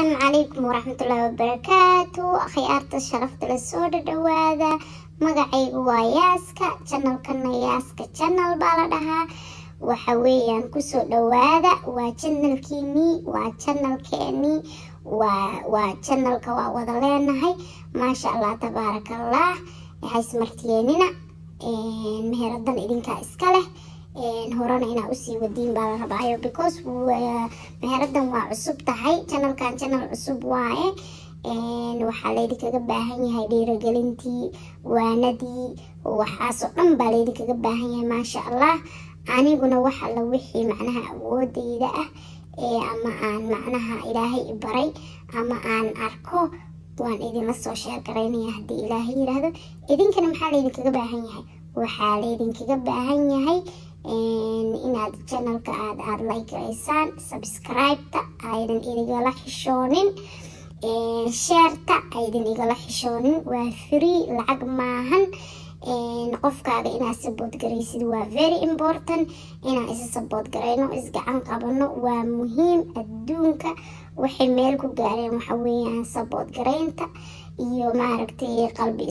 asalaamu calaykum waraxmatullaahi wabarakaatu akhyaarta sharafta la soo dhadhawaada magacaygu waa yaaska janalkana yaaska janal baa la dhahaa waxa weeyaan ku soo dhawaada waa janalkiinii waa janalkeenii waa janalka waa wada leenahay maasha allah tabaarakallah haysmartiyeenina meheradan idinkaa iska leh horena inaa u sii wadiin baa la rabaayo because meheradan waa cusub tahay janalkan janal cusub waaye waxaa laydinkaga baahan yahay dhiiragelintii waanadii waxaasoo dhan baa laydinkaga baahan yahay maasha allah aniguna wax alla wixii macnaha awoodeyda ah ama aan macnaha ilaahay i baray ama aan arko waan idinla soo sheer garaynaya haddii ilaahay yiraahdo idinkana maxaa laydinkaga baahan yahay waxaa laydinkaga baahan yahay inaad janalka aad aada laygareysaan subscribe-ta aydan idigala xishoonin. Sheerta aydan igala xishoonin. Waa free lacag maahan. Qofkaaga inaad sabood garaysid waa very important. Inaan isa sabood garayno isgacan qabano waa muhiim. Adduunka waxay meel ku gaareen waxa weeyaan sabood garaynta iyo maaragtay qalbi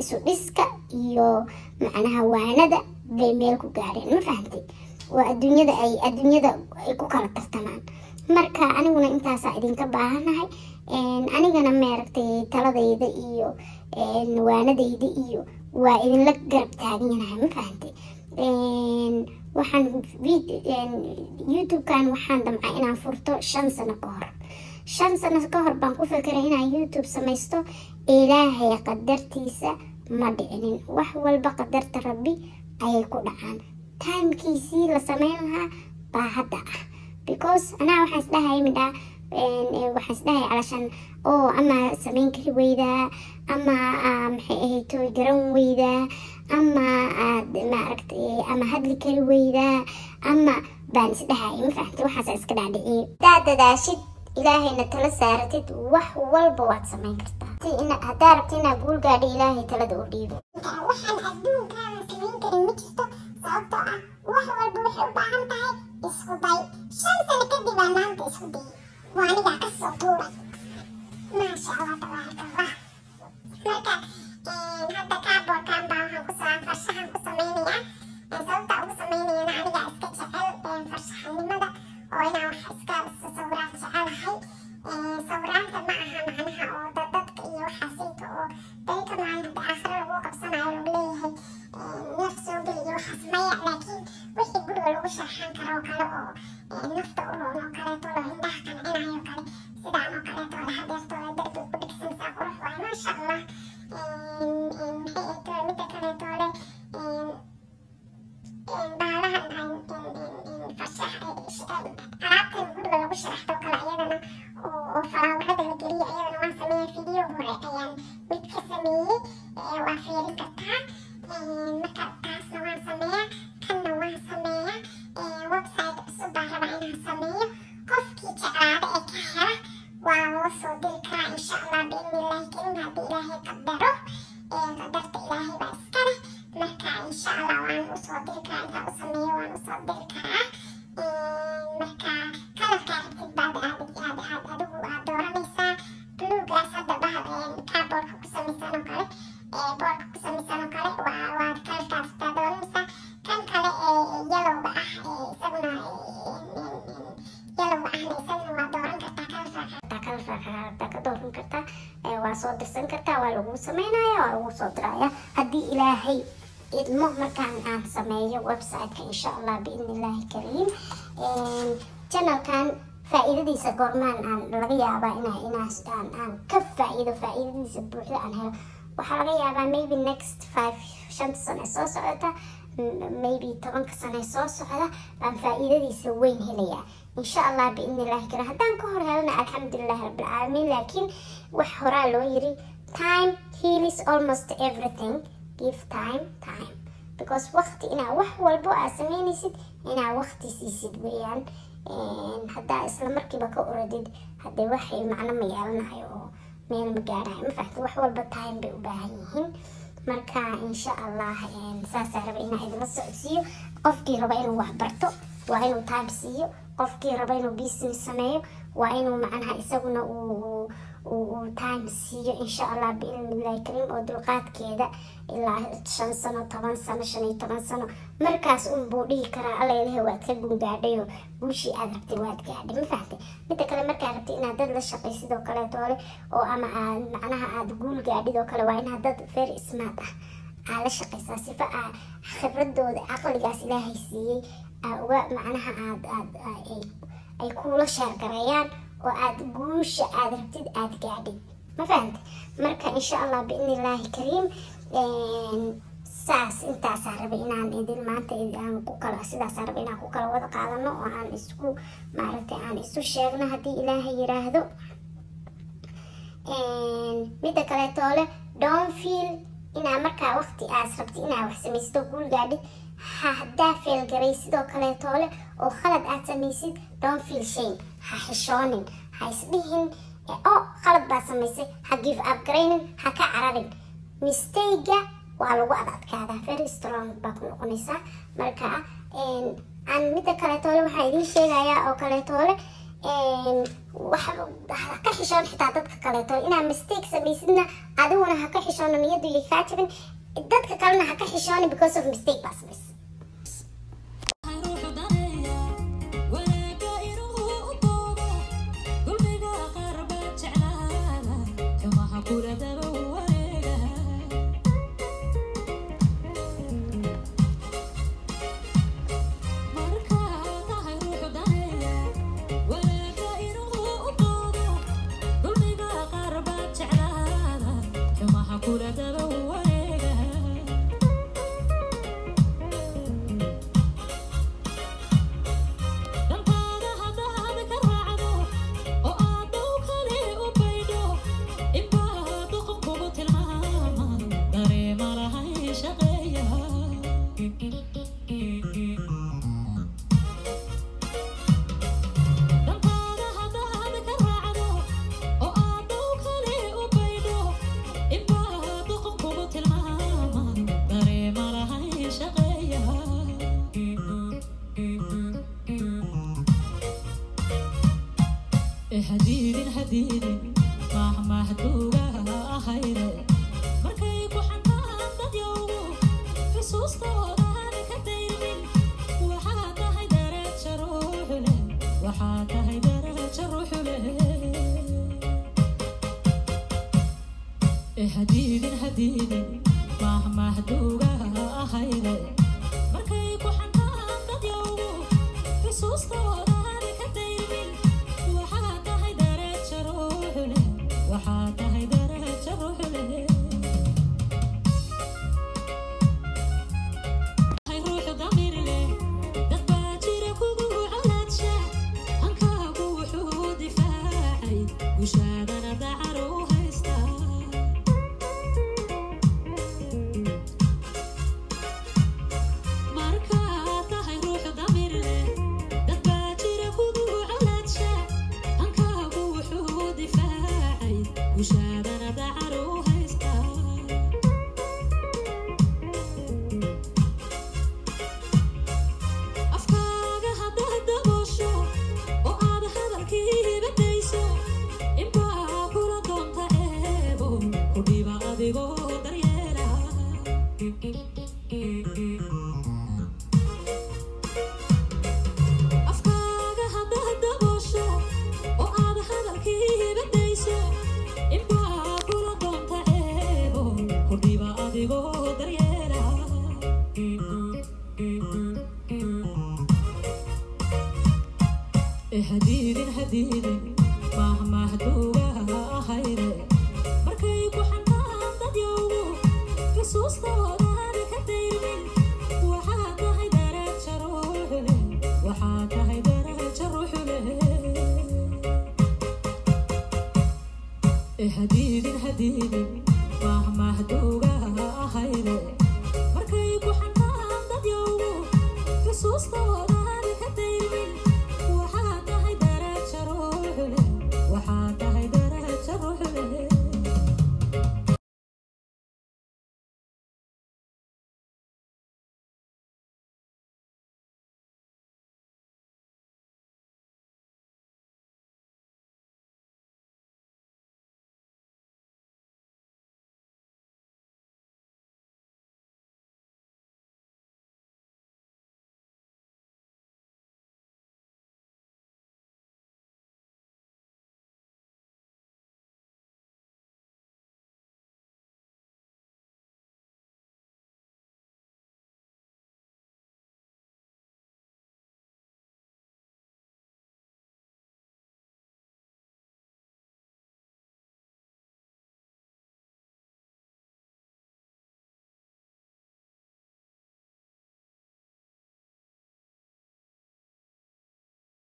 isu dhiska iyo macnaha waanada bay meel ku gaareen? Ma fahantay waa adduunyada ay adduunyada ay ku kala tartamaan. Marka aniguna intaasaa idinka baahanahay. Anigana maaragtay taladayda iyo waanadayda iyo waa idinla garab taaganyanahay. Ma fahantay waxaan youtube-kan waxaan damcaa inaan furto shan sano ka hor. Shan sano ka hor baan ku fikiray inaan youtube samaysto. Ilaahay qadartiisa ma dhicinin. Wax walba qadarta rabbi ayay ku dhacaan timekiisii la sameyn lahaa baa hadda ah. Because anaa waxaan isdhahay midhaa waxaan isdhahay calashan oo ama sameyn kari weydaa ama maxay ahayd tooy garan weydaa ama aad maaragtay ama hadli kari weydaa ama baan isdhahay ma fahamtay waxaasa iska dhaadhiciyey haddaad dadaashid ilaahayna tala saaratid wax walba waad sameyn kartaa. Haddaa rabti inaad guul gaadho ilaahay talada u dhiibo waa fiirin kartaa marka taasna kalarkaa ka dooran kartaa waa soo dirsan kartaa waa lagu sameynaya waa lagu soo diraya haddii ilaahay idmo markaan aan sameeyo website-ka insha allah biidni illaahi kariim janalkan faa-iidadiisa goormaan aan laga yaabaa ina inaas aan aan ka faa-iido faa-iidadiisa buuxda aan helo waxaa laga yaabaa maybe next five shanta sano ee soo socota maybe tobanka sano ee soo socda baan faa-iidadiisa weyn helayaa insha allah biidni illaahi kariim haddaan ka hor helana alxamdulilahi rabbilcaalamiin laakiin wax horaa loo yiri time heals almost everything. Give time time. Because waqti inaa wax walbo aad sameynaysid inaa waqti siisid weeyaan. Haddaa isla markiiba ka oradid haddee waxay macno ma yeelanayo oo meel ma gaarayo ma fahamtid wax walba time bay u baahan yihiin marka insha allah saasaa raba inaa idinla socodsiiyo. Qofkii raba inuu wax barto waa inuu time siiyo. Qofkii raba inuu business sameeyo waa inuu macnaha isaguna uu uu time. Siiyo insha allah biilmillahi kariim oo dulqaadkeeda ilaa shan sano toban sano shan iyo toban sano. Markaas unbuu dhihi karaa alla ilahay waad ka gungaadhayo guushii aad rabtay waad gaadhay ma fahamtay midda kale markaad rabtay inaad dad la shaqay sidoo kaleeto oo ama aad macnaha aad guul gaadhid oo kale waa inaad dad very smart ah. Aa la shaqaysaa sifa aa khibradooda caqligaas ilaahay siiyey uga macnaha aad aad ay kuula sheergareeyaan oo aad guusha aad rabtid aad gaadhid ma fahamtay marka insha allah biidni illaahi kariim saas intaasaa rabay inaan idin maanta aan ku kala sidaasaa rabay inaan ku kala wada qaadano oo aan isku maaragtay aan isu sheegno haddii ilaahay yiraahdo. Midda kaleetoole don't feel inaa markaa waqti aas rabtid inaa wax samaysto guul gaadhid haddaa feelgaray sidoo kaleetoole oo khalad aad samaysid don't feel shame ha xishoonin ha isdhihin oo khalad baa samaysay ha give up garaynin ha ka cararin mistayga waa lagu ad adkaadaa very strong baa ku noqonaysaa. Marka aan midda kaleetoole waxaa idiin sheegayaa oo kaleetoole ka xishoon xitaa dadka kaleetoole. Inaa mistake samaysidna adiguna ha ka xishoono niyadu iyo kaa jabin. Dadka kalena ha ka xishooni because of mistake baa samaysay هديرين هديرين فاهمة هدوغا خيري مركي كوحنا عندك يوم في سوستوغا لك دايرين وحاتا هيدارات شروح له وحاتا هيدارات شروح له هديرين إيه، هديرين فاهمة هدوغا خيري مركي كوحنا عندك يوم في سوستوغا هديدن هديدن مهما هدوغا خيري مركي كوحنا تديو كسوس طوانا كتيرمن وحاتا هيدارات شروح لي وحاتا هيدارات شروح لي هديدن هديدن